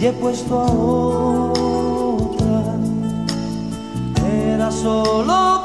y he puesto a otra. Era solo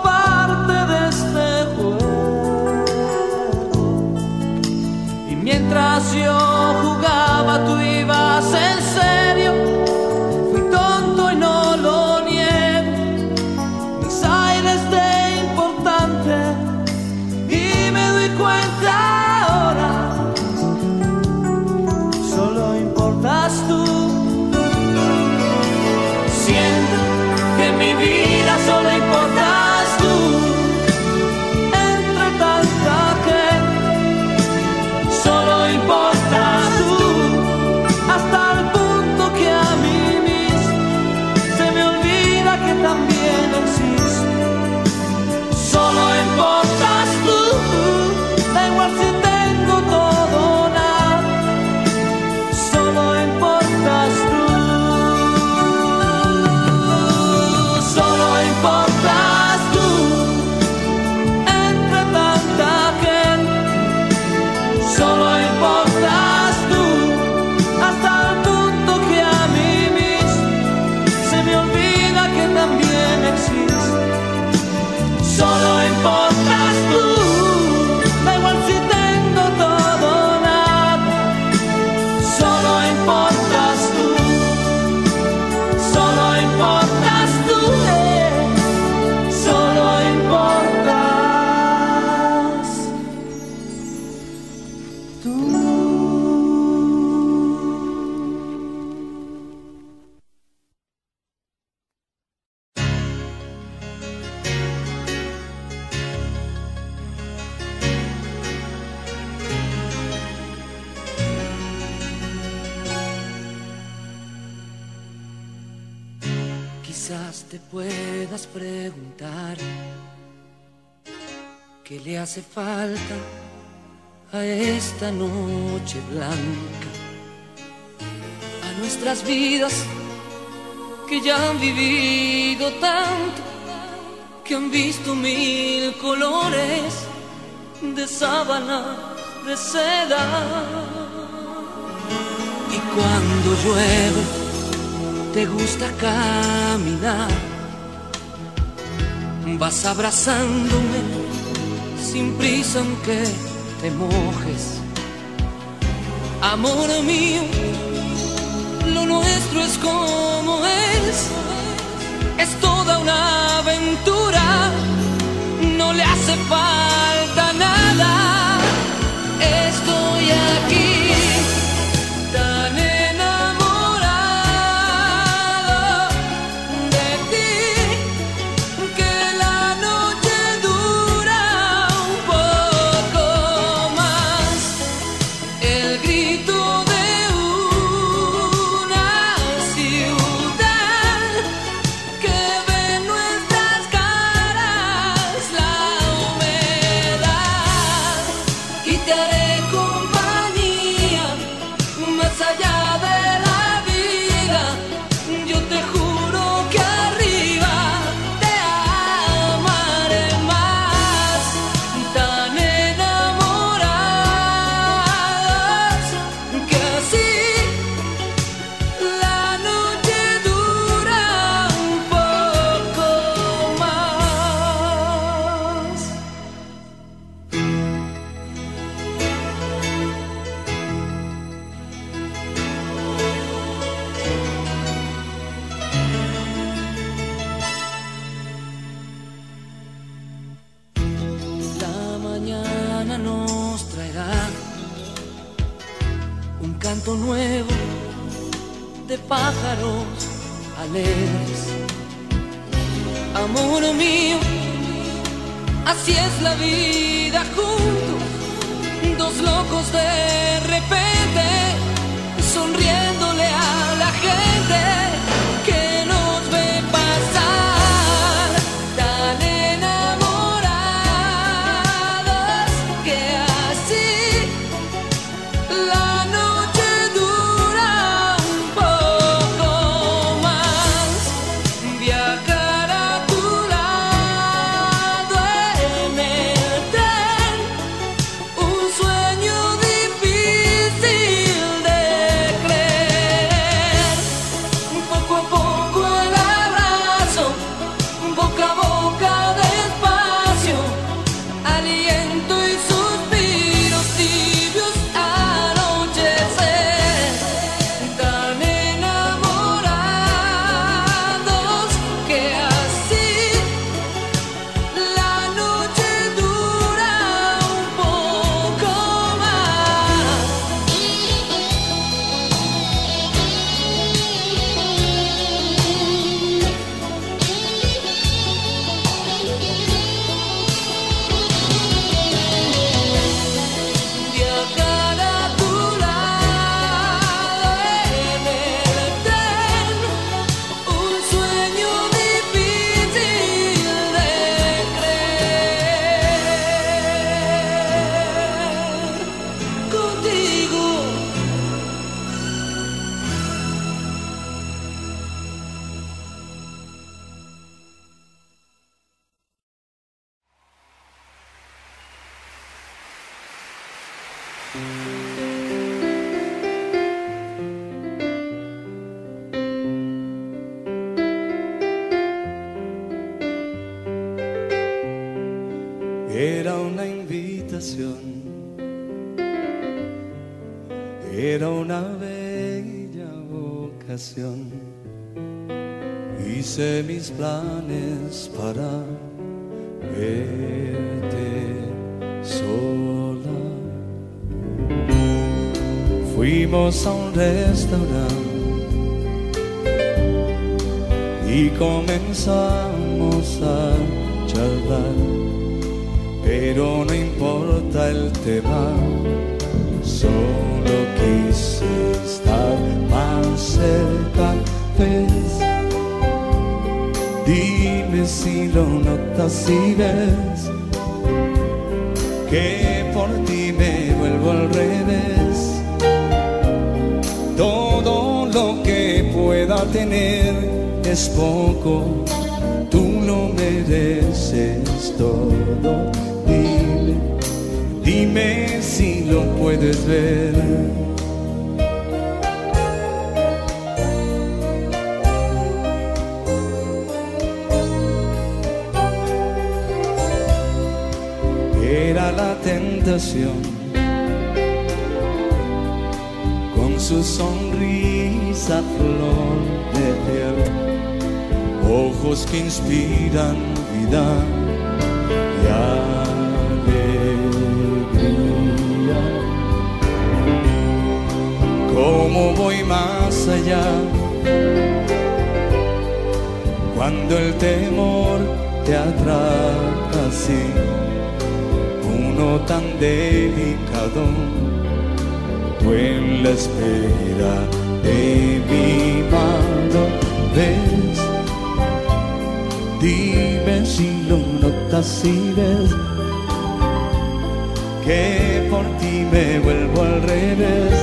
Quizás te puedas preguntar qué le hace falta a esta noche blanca, a nuestras vidas que ya han vivido tanto, que han visto mil colores de sábana, de seda. Y cuando llueve, te gusta caminar, vas abrazándome sin prisa aunque te mojes. Amor mío, lo nuestro es como es, es toda una aventura, no le hace falta Amor mío, así es la vida Fuimos a un restaurante y comenzamos a charlar. Pero no importa el tema, solo quise estar más cerca. ¿Ves? Dime si lo notas si ves que por ti me vuelvo al revés. Tener es poco, tú lo mereces todo. Dime, dime si lo puedes ver. era la tentación con su sonrisa de piel, ojos que inspiran vida y alegría. ¿Cómo voy más allá cuando el temor te atrapa así? uno tan delicado, tú en la espera de mi mano ves. Dime si lo notas si ves que por ti me vuelvo al revés.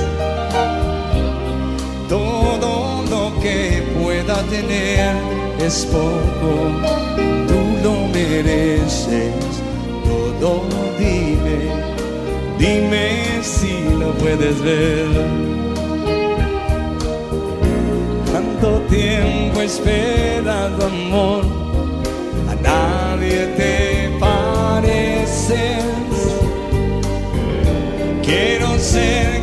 Todo lo que pueda tener es poco, tú lo mereces todo dime, dime si lo puedes ver. Tanto tiempo esperado amor, a nadie te pareces. Quiero ser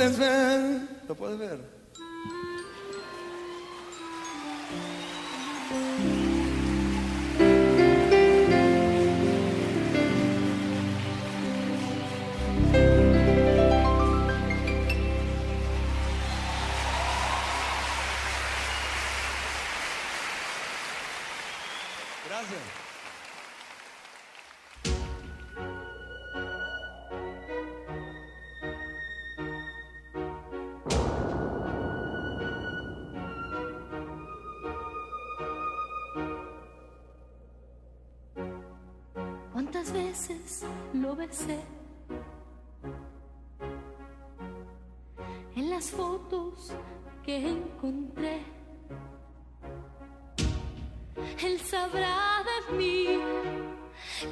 ¿Lo puedes ver? En las fotos que encontré. Él sabrá de mí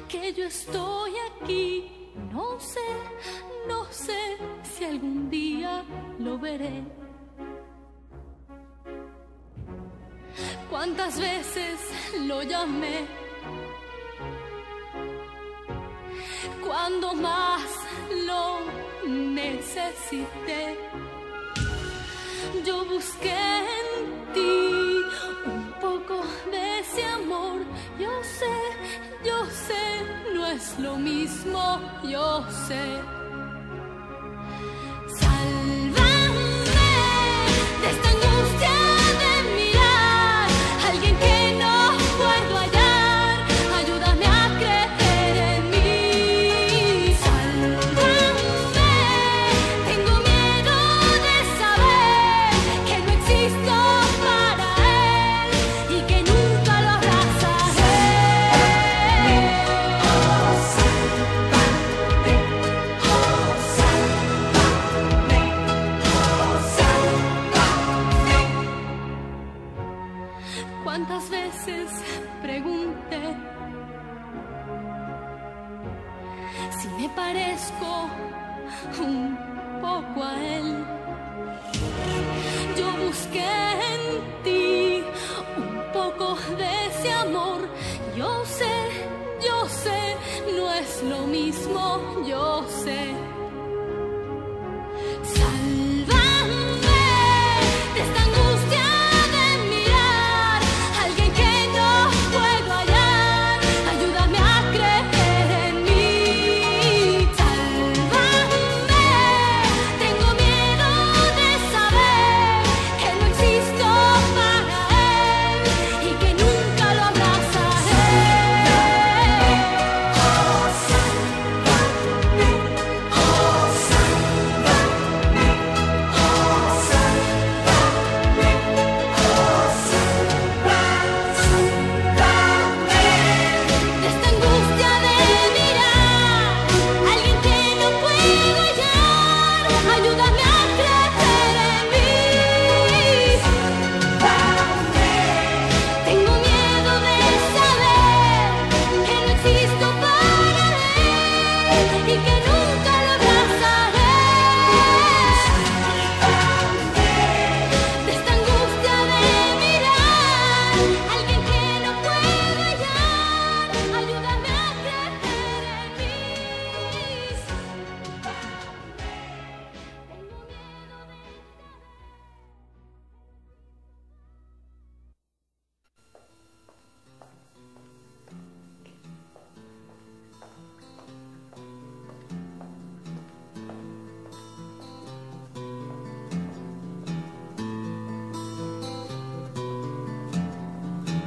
que yo estoy aquí. No sé, no sé si algún día lo veré. ¿Cuántas veces lo llamé? Cuando más lo necesité, yo busqué en ti un poco de ese amor. Yo sé, yo sé, no es lo mismo, yo sé.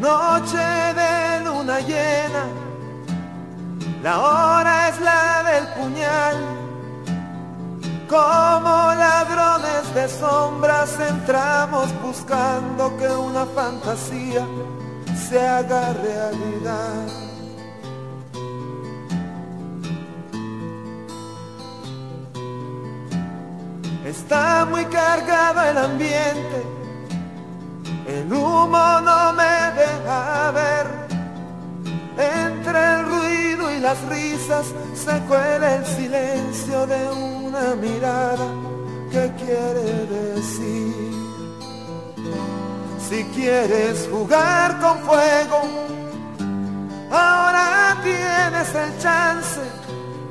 Noche de luna llena, la hora es la del puñal. Como ladrones de sombras entramos buscando que una fantasía se haga realidad. Está muy cargado el ambiente, el humo no me se cuela el silencio de una mirada que quiere decir. Si quieres jugar con fuego, ahora tienes el chance.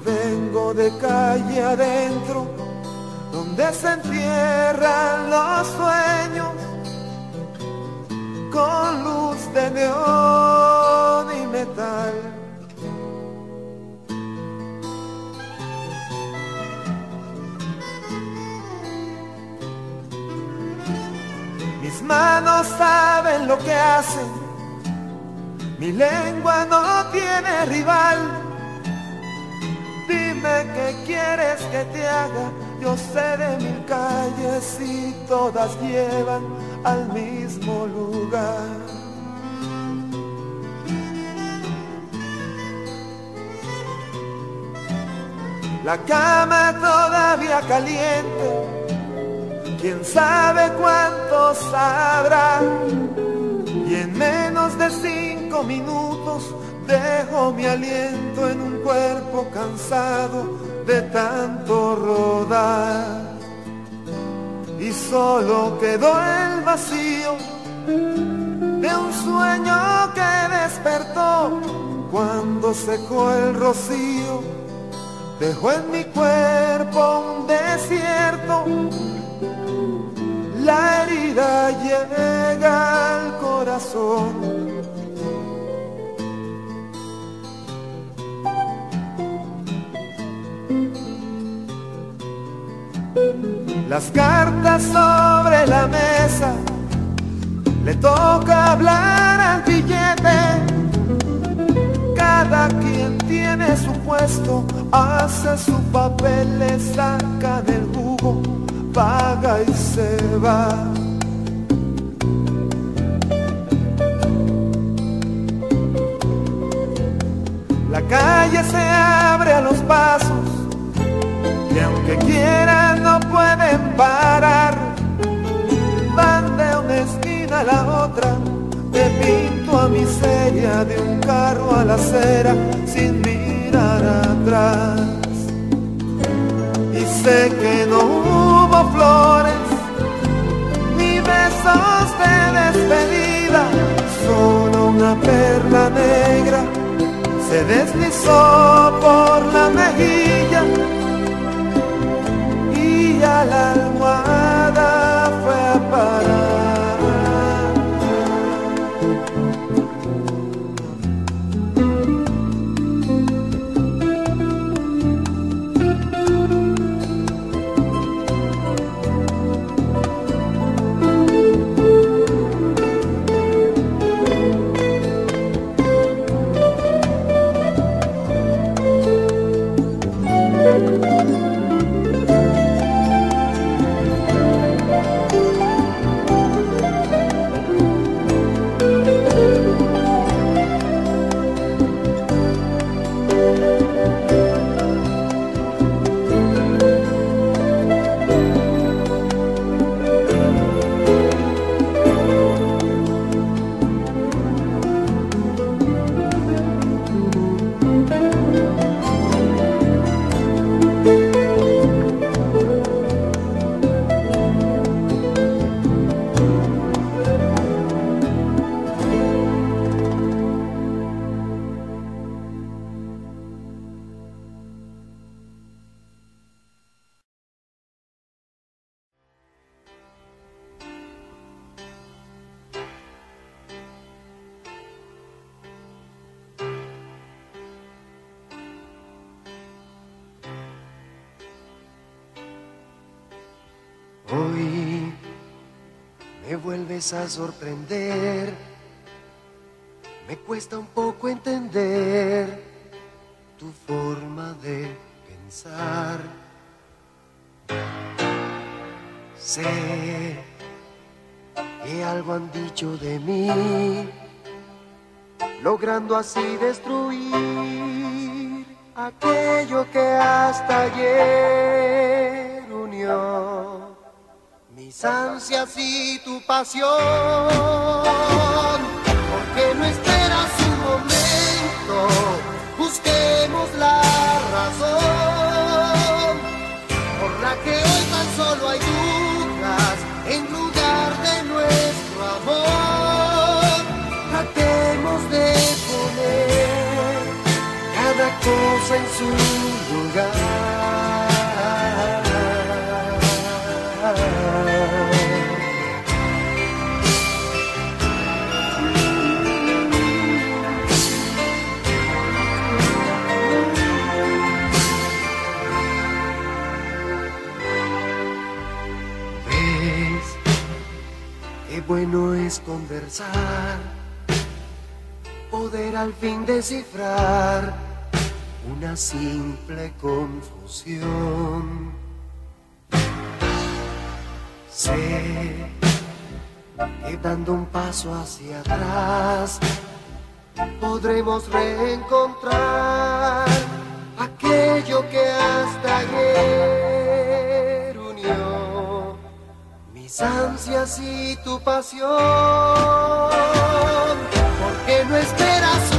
Vengo de calle adentro, donde se entierran los sueños con luz de neón y metal. Saben lo que hacen, mi lengua no tiene rival. Dime qué quieres que te haga, yo sé de mil calles y todas llevan al mismo lugar. La cama todavía caliente, quién sabe cuánto sabrá. Y en menos de cinco minutos dejo mi aliento en un cuerpo cansado de tanto rodar y solo quedó el vacío de un sueño que despertó cuando secó el rocío. Dejó en mi cuerpo un desierto, la herida llega al corazón. Las cartas sobre la mesa, le toca hablar al billete. Cada quien tiene su puesto, hace su papel, le saca del jugo, paga y se va. La calle se abre a los pasos y aunque quieran no pueden parar. Van de una esquina a la otra, de pie la miseria de un carro a la acera sin mirar atrás. Y sé que no flores ni besos de despedida, solo una perla negra se deslizó por la mejilla y a la almohada a sorprender. Me cuesta un poco entender tu forma de pensar. Sé que algo han dicho de mí, logrando así destruir aquello que hasta ayer ansias y tu pasión. Porque no esperas un momento, busquemos la razón por la que hoy tan solo hay dudas en lugar de nuestro amor. Tratemos de poner cada cosa en su lugar. Bueno es conversar, poder al fin descifrar una simple confusión. Sé que dando un paso hacia atrás podremos reencontrar aquello que hasta ayer mis ansias y tu pasión. Porque no esperas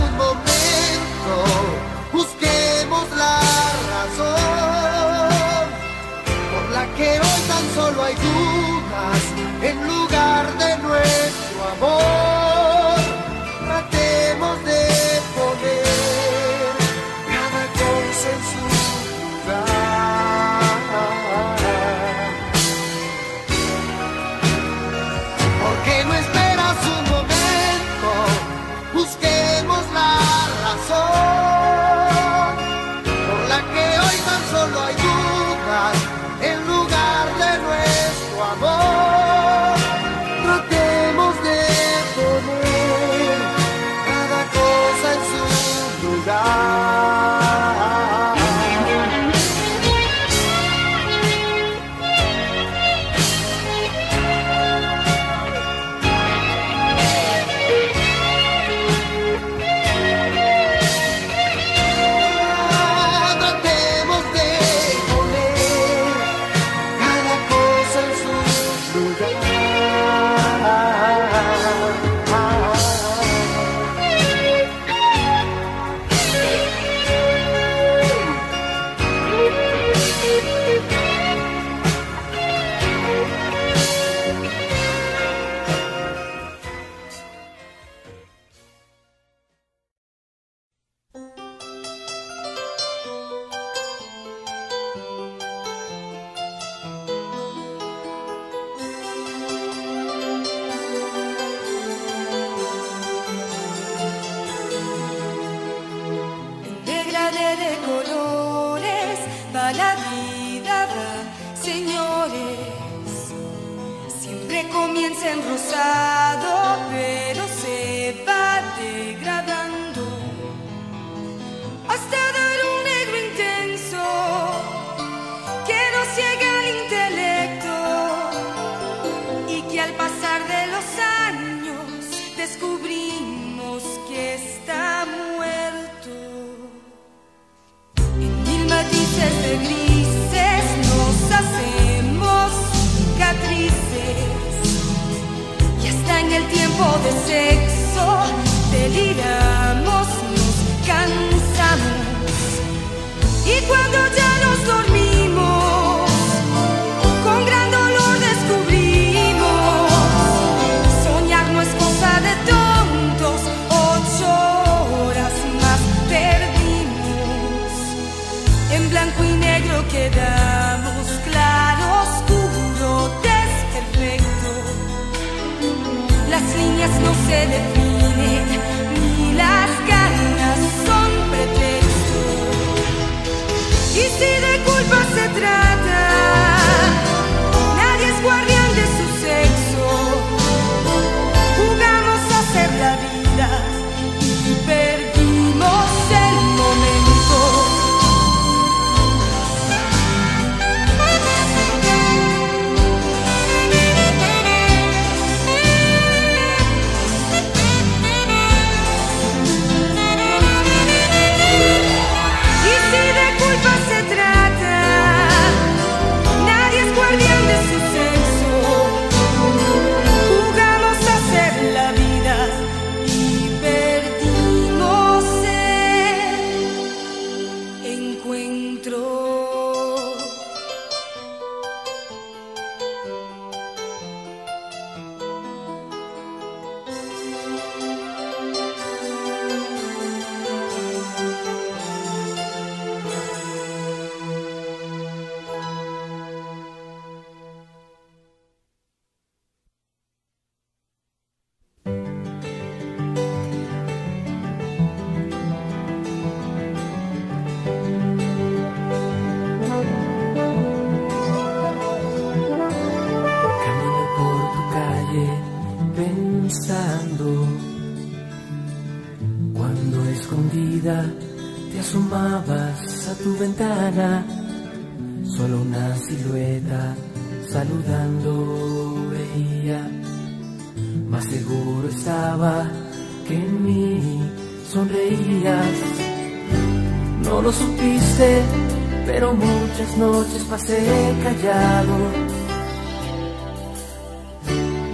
noches pasé callado.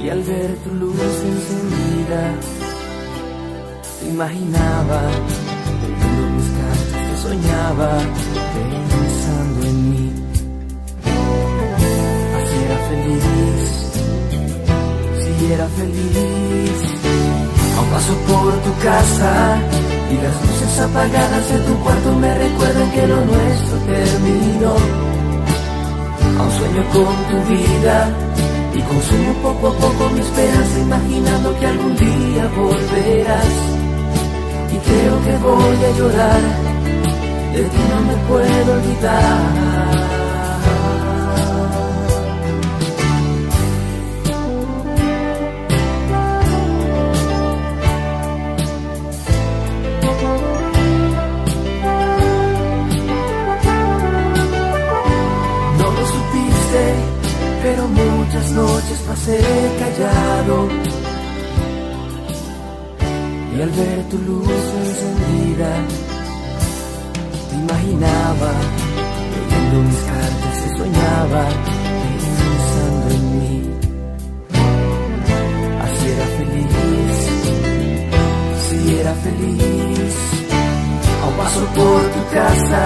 Y al ver tu luz encendida te imaginaba leyendo mis cartas te soñaba pensando en mí. Así era feliz si era feliz aún paso por tu casa y las luces apagadas de tu cuarto me recuerdan que lo nuestro terminó. Aún sueño con tu vida y consumo poco a poco mi esperanza imaginando que algún día volverás. Y creo que voy a llorar de ti no me puedo olvidar muchas noches pasé callado. Y al ver tu luz encendida, te imaginaba, leyendo mis cartas te soñaba, pensando en mí. Así era feliz, si era feliz. Aún paso por tu casa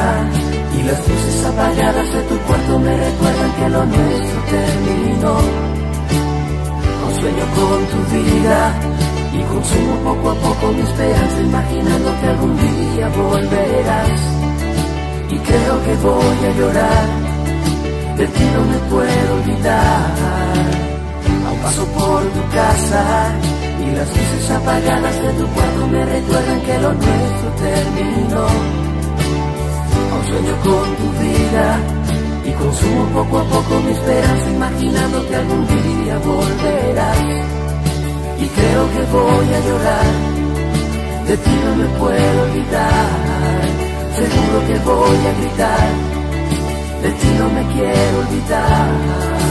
y las luces apagadas de tu cuarto me recuerdan que lo nuestro terminó. Aún sueño con tu vida y consumo poco a poco mi esperanza imaginando que algún día volverás. Y creo que voy a llorar, de ti no me puedo olvidar. Aún paso por tu casa y las luces apagadas de tu cuarto me recuerdan que lo nuestro terminó. Aún sueño con tu vida Consumo poco a poco mi esperanza imaginando que algún día volverás. Y creo que voy a llorar, de ti no me puedo olvidar. Seguro que voy a gritar, de ti no me quiero olvidar.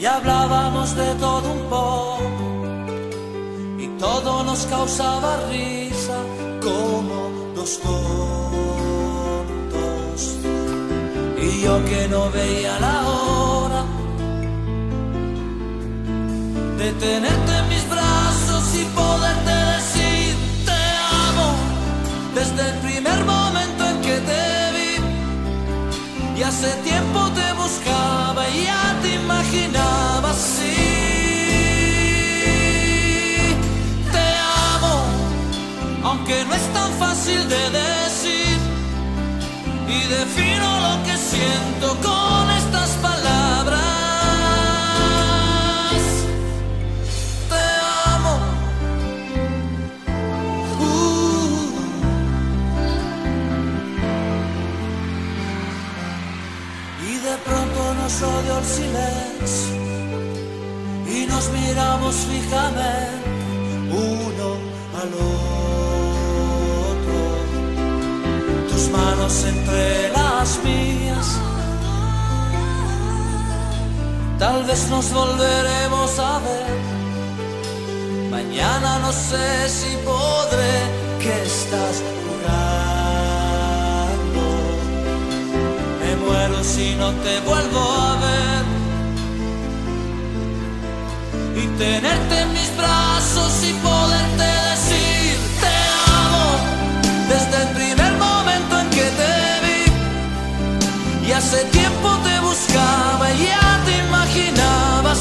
y hablábamos de todo un poco y todo nos causaba risa como dos tontos. Y yo que no veía la hora de tenerte en mis brazos y poderte decir te amo desde el primer momento en que te vi. Y hace tiempo te buscaba y ya imaginaba así. Te amo, aunque no es tan fácil de decir. Y defino lo que siento con el silenci y nos miramos fijamente uno al otro. Tus manos entre las mías. Tal vez nos volveremos a ver. Mañana no sé si podré que estás si no te vuelvo a ver. Y tenerte en mis brazos y poderte decir te amo desde el primer momento en que te vi. Y hace tiempo te buscaba y ya te imaginaba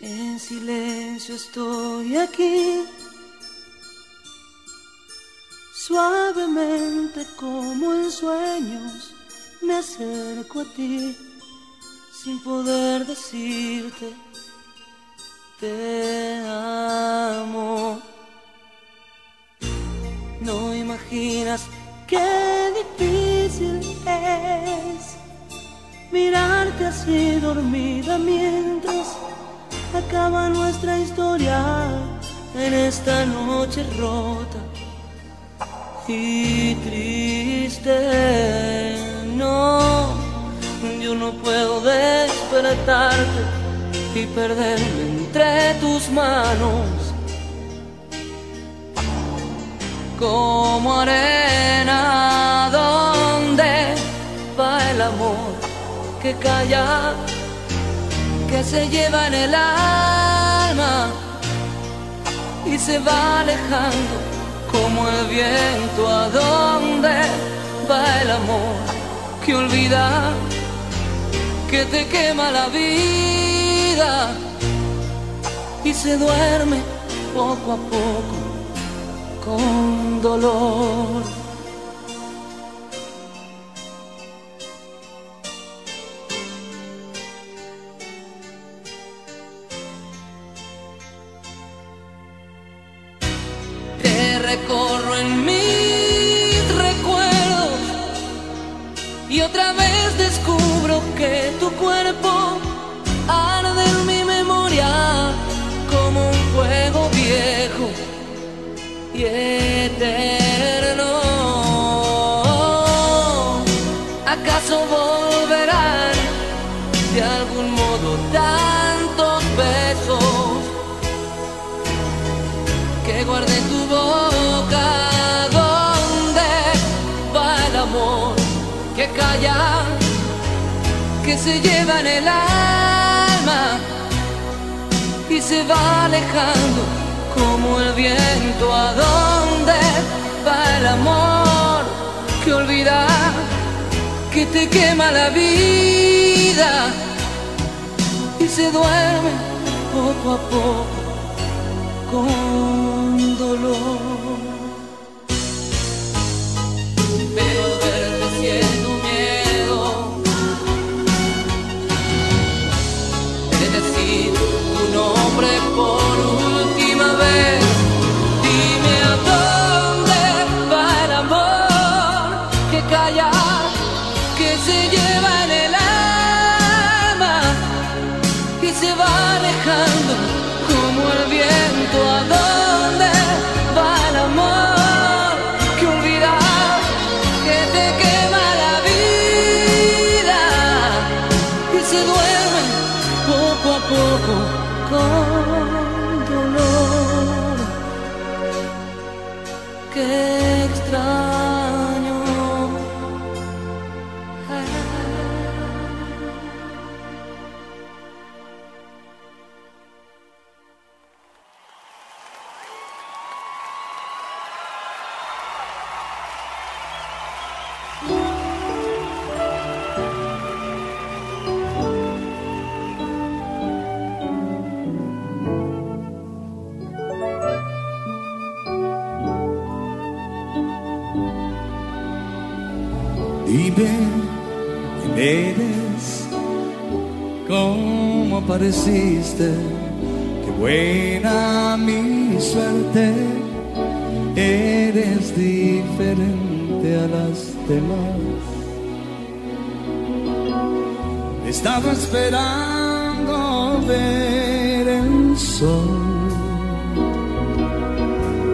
En silencio estoy aquí, suavemente como en sueños me acerco a ti, sin poder decirte te amo. No imaginas qué difícil es mirarte así dormida mientras acaba nuestra historia en esta noche rota y triste. No, yo no puedo despertarte y perderme entre tus manos como arena donde va el amor que calla que se lleva en el alma y se va alejando como el viento a donde va el amor que olvida que te quema la vida y se duerme poco a poco con dolor. Y eterno. ¿Acaso volverán de algún modo tantos besos que guarde tu boca? ¿Dónde va el amor que calla, que se lleva en el alma? y se va alejando como el viento. ¿A dónde va el amor que olvida que te quema la vida y se duerme poco a poco con dolor? Dime quién eres, cómo apareciste, qué buena mi suerte, eres diferente a las demás. Estaba esperando ver el sol,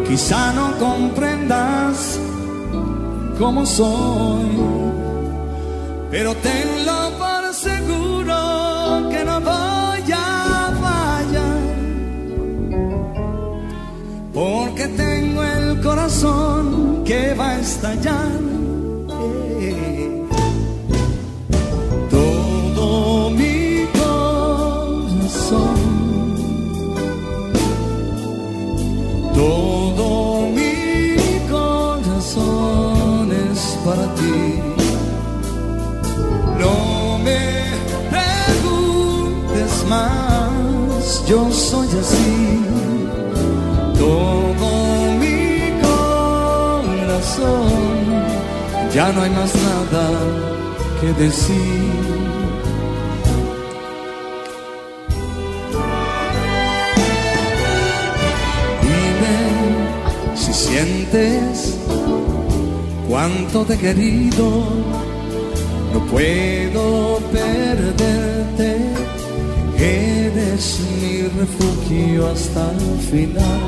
quizá no comprendas como soy, pero tenlo por seguro que no voy a fallar, porque tengo el corazón que va a estallar. Todo mi corazón, ya no hay más nada que decir. Dime si sientes cuánto te he querido, no puedo eres mi refugio hasta el final.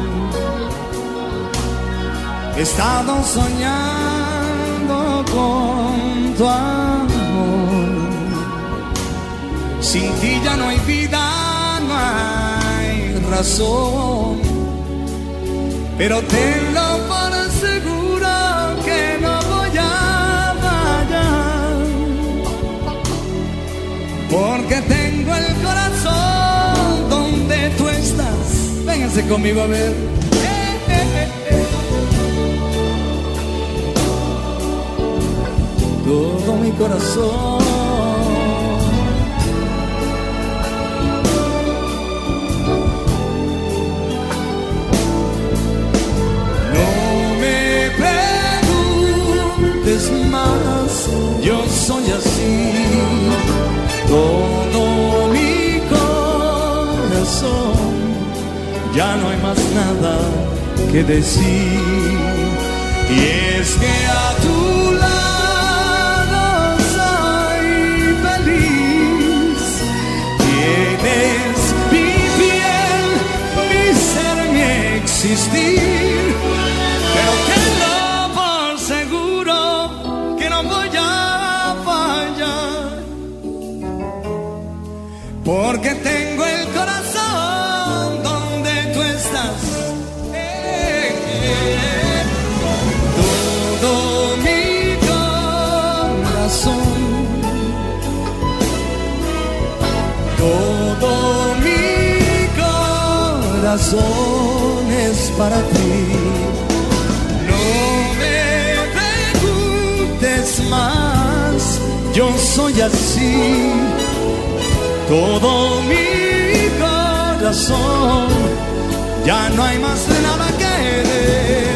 He estado soñando con tu amor, sin ti ya no hay vida, no hay razón, pero tenlo por Conmigo a ver. Todo mi corazón. No me preguntes más, yo soy así. Todo mi corazón, ya no hay más nada que decir. Y es que a tu lado soy feliz. Tienes mi piel, mi ser, mi existir. Para ti. No me preguntes más, yo soy así. Todo mi corazón, ya no hay más de nada que decir.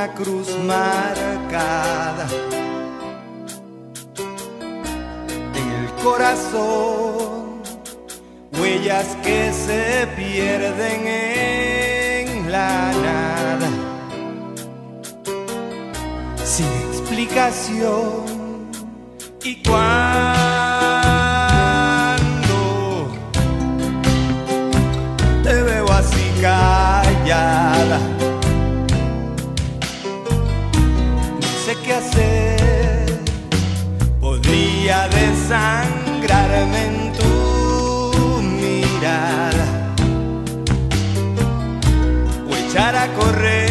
Una cruz marcada en el corazón, huellas que se pierden en la nada, sin explicación. Y cuando desangrarme en tu mirada. O echar a correr,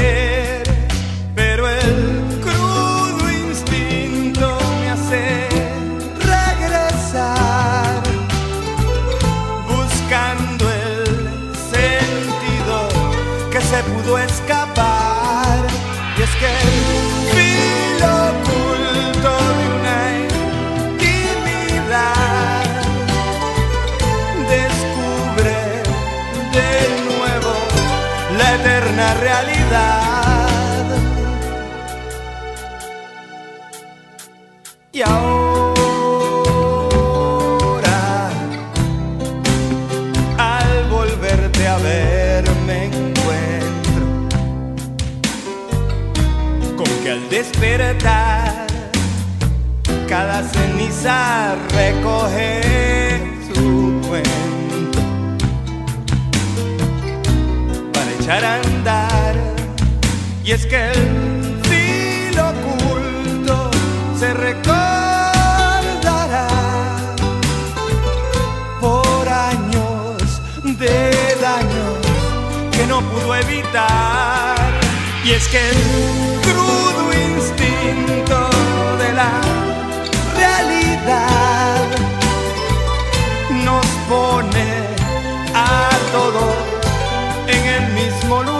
ceniza recoge su cuento para echar a andar. Y es que el filo oculto se recordará por años de daños que no pudo evitar. Y es que el crudo instinto pone a todos en el mismo lugar.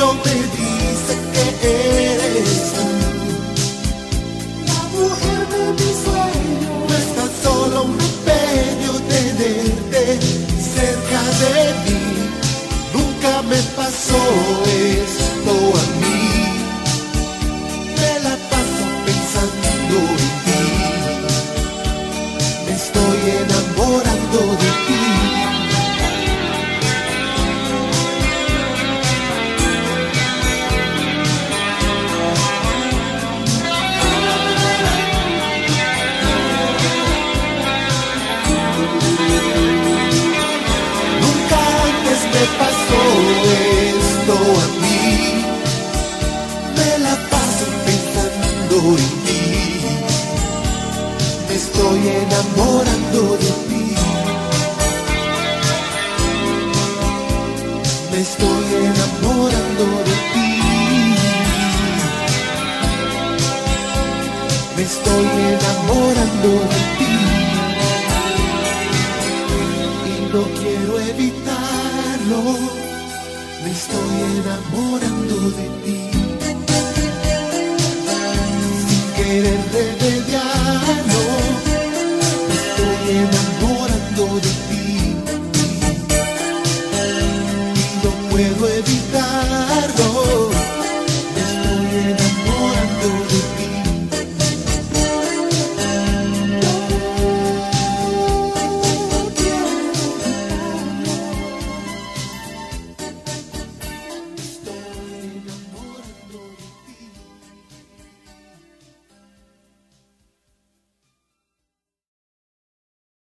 no te